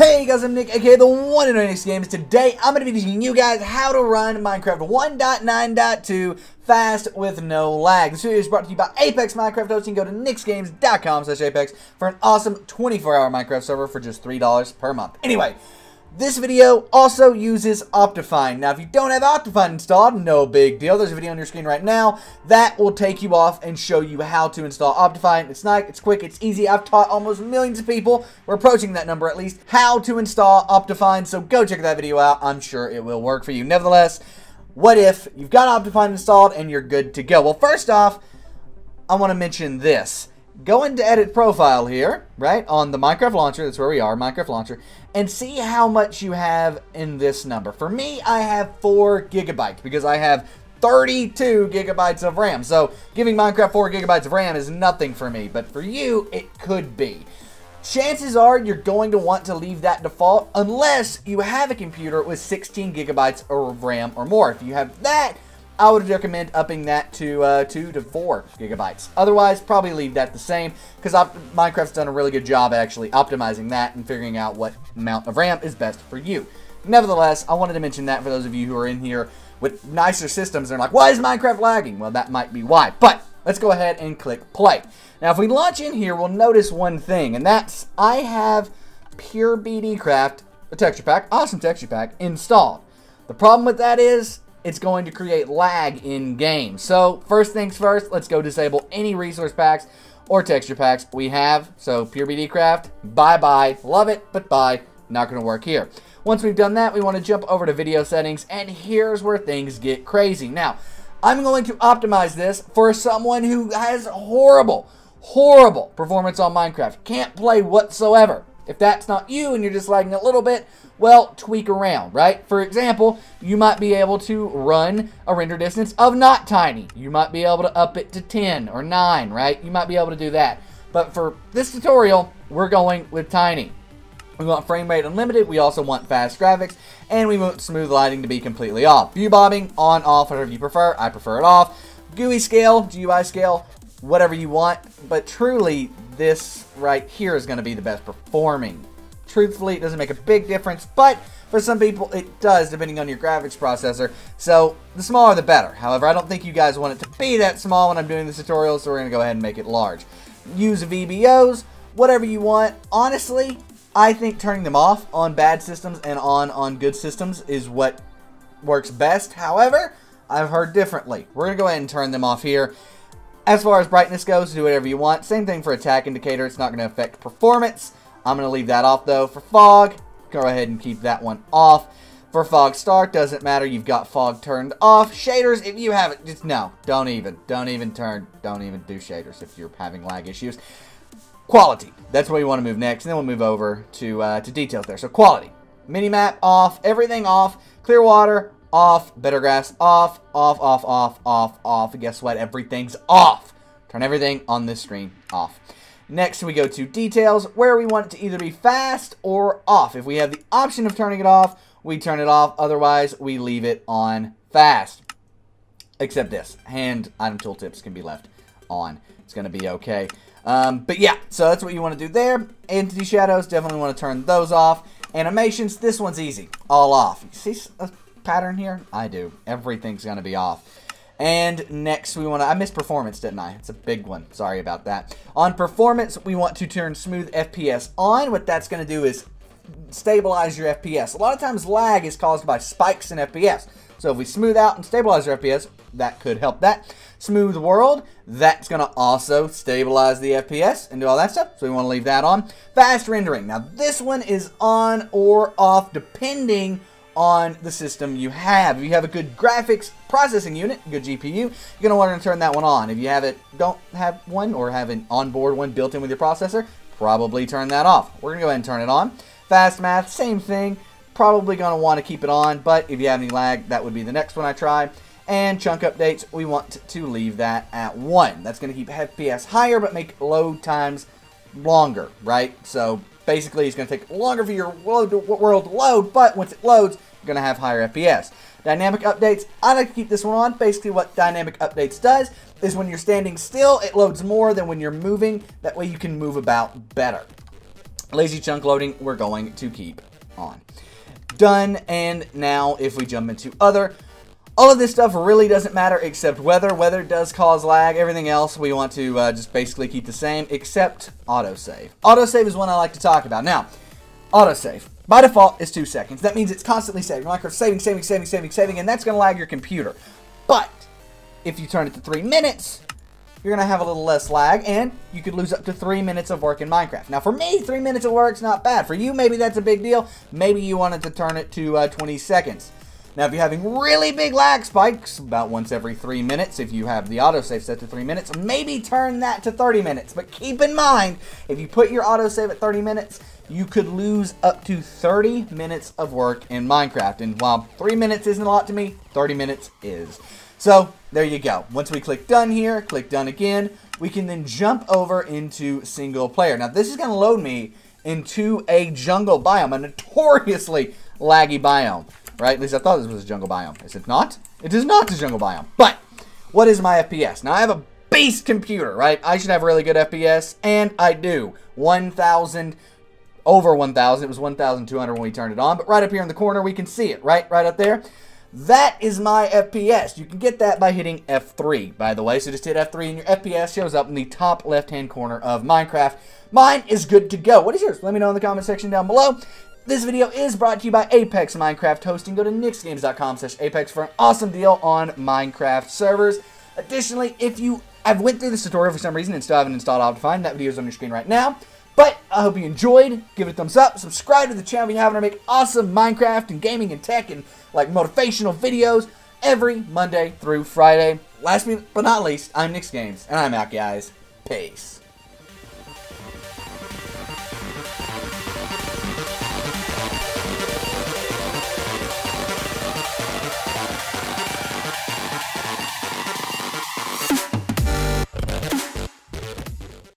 Hey guys, I'm Nic, aka the one and only Games. Today, I'm going to be teaching you guys how to run Minecraft 1.9.2 fast with no lag. This video is brought to you by Apex Minecraft Hosting. Go to nicsgames.com slash apex for an awesome 24-hour Minecraft server for just $3 per month. Anyway, this video also uses Optifine. Now, if you don't have Optifine installed, no big deal. There's a video on your screen right now that will take you off and show you how to install Optifine. It's nice, it's quick, it's easy. I've taught almost millions of people, we're approaching that number at least, how to install Optifine. So go check that video out. I'm sure it will work for you. Nevertheless, what if you've got Optifine installed and you're good to go? Well, first off, I want to mention this go into edit profile here, right, on the Minecraft launcher, that's where we are, Minecraft launcher, and see how much you have in this number. For me, I have 4 gigabytes because I have 32 gigabytes of RAM. So giving Minecraft 4 gigabytes of RAM is nothing for me, but for you, it could be. Chances are you're going to want to leave that default unless you have a computer with 16 gigabytes of RAM or more. If you have that, I would recommend upping that to uh, 2 to 4 gigabytes. Otherwise, probably leave that the same because Minecraft's done a really good job actually optimizing that and figuring out what amount of RAM is best for you. Nevertheless, I wanted to mention that for those of you who are in here with nicer systems. They're like, why is Minecraft lagging? Well, that might be why. But let's go ahead and click play. Now, if we launch in here, we'll notice one thing, and that's I have Pure BD Craft, a texture pack, awesome texture pack, installed. The problem with that is it's going to create lag in game. So first things first, let's go disable any resource packs or texture packs we have. So Pure BD Craft, bye-bye. Love it, but bye. Not going to work here. Once we've done that, we want to jump over to video settings, and here's where things get crazy. Now, I'm going to optimize this for someone who has horrible, horrible performance on Minecraft. Can't play whatsoever. If that's not you and you're just lagging a little bit, well, tweak around, right? For example, you might be able to run a render distance of not tiny. You might be able to up it to 10 or 9, right? You might be able to do that. But for this tutorial, we're going with tiny. We want frame rate unlimited. We also want fast graphics. And we want smooth lighting to be completely off. View bobbing, on, off, whatever you prefer. I prefer it off. GUI scale, GUI scale, whatever you want. But truly, this right here is going to be the best performing. Truthfully, it doesn't make a big difference, but for some people it does, depending on your graphics processor. So the smaller the better. However, I don't think you guys want it to be that small when I'm doing this tutorial, so we're going to go ahead and make it large. Use VBOs, whatever you want. Honestly, I think turning them off on bad systems and on on good systems is what works best. However, I've heard differently. We're going to go ahead and turn them off here. As far as brightness goes, do whatever you want. Same thing for attack indicator. It's not going to affect performance. I'm going to leave that off, though. For fog, go ahead and keep that one off. For fog start, doesn't matter. You've got fog turned off. Shaders, if you have it, just no. Don't even. Don't even turn. Don't even do shaders if you're having lag issues. Quality. That's where we want to move next. And then we'll move over to, uh, to details there. So quality. Minimap off. Everything off. Clear water off, better grass off, off, off, off, off, off. And guess what? Everything's off. Turn everything on this screen off. Next, we go to details, where we want it to either be fast or off. If we have the option of turning it off, we turn it off. Otherwise, we leave it on fast. Except this. Hand item tooltips can be left on. It's going to be okay. Um, but yeah, so that's what you want to do there. Entity shadows, definitely want to turn those off. Animations, this one's easy. All off. You see pattern here? I do. Everything's going to be off. And next we want to, I missed performance, didn't I? It's a big one. Sorry about that. On performance, we want to turn smooth FPS on. What that's going to do is stabilize your FPS. A lot of times lag is caused by spikes in FPS. So if we smooth out and stabilize our FPS, that could help that. Smooth world, that's going to also stabilize the FPS and do all that stuff. So we want to leave that on. Fast rendering. Now this one is on or off depending on the system you have. If you have a good graphics processing unit, good GPU, you're going to want to turn that one on. If you have it, don't have one or have an onboard one built in with your processor, probably turn that off. We're going to go ahead and turn it on. Fast math, same thing. Probably going to want to keep it on, but if you have any lag, that would be the next one I try. And chunk updates, we want to leave that at 1. That's going to keep FPS higher, but make load times longer, right? So basically, it's going to take longer for your world to load, but once it loads, you're going to have higher FPS. Dynamic updates, I like to keep this one on. Basically what dynamic updates does is when you're standing still, it loads more than when you're moving. That way you can move about better. lazy chunk loading, we're going to keep on. Done, and now if we jump into other, all of this stuff really doesn't matter except weather. Weather does cause lag. Everything else we want to uh, just basically keep the same except autosave. Autosave is one I like to talk about. Now, autosave. By default, is two seconds. That means it's constantly saving. Minecraft saving, saving, saving, saving, saving, and that's going to lag your computer. But if you turn it to three minutes, you're going to have a little less lag, and you could lose up to three minutes of work in Minecraft. Now, for me, three minutes of work's not bad. For you, maybe that's a big deal. Maybe you wanted to turn it to uh, 20 seconds. Now, if you're having really big lag spikes, about once every three minutes, if you have the autosave set to three minutes, maybe turn that to 30 minutes. But keep in mind, if you put your autosave at 30 minutes, you could lose up to 30 minutes of work in Minecraft. And while three minutes isn't a lot to me, 30 minutes is. So there you go. Once we click done here, click done again, we can then jump over into single player. Now this is going to load me into a jungle biome, a notoriously laggy biome, right? At least I thought this was a jungle biome. Is it not? It is not a jungle biome. But what is my FPS? Now I have a base computer, right? I should have really good FPS, and I do. 1,000 over 1,000. It was 1,200 when we turned it on. But right up here in the corner, we can see it, right? Right up there. That is my FPS. You can get that by hitting F3, by the way. So just hit F3 and your FPS shows up in the top left-hand corner of Minecraft. Mine is good to go. What is yours? Let me know in the comment section down below. This video is brought to you by Apex Minecraft Hosting. Go to nicsgames.com slash apex for an awesome deal on Minecraft servers. Additionally, if you I've went through this tutorial for some reason and still haven't installed Optifine, that video is on your screen right now. But I hope you enjoyed. Give it a thumbs up. Subscribe to the channel if you haven't. I make awesome Minecraft and gaming and tech and like motivational videos every Monday through Friday. Last but not least, I'm Nics Games, and I'm out, guys. Peace.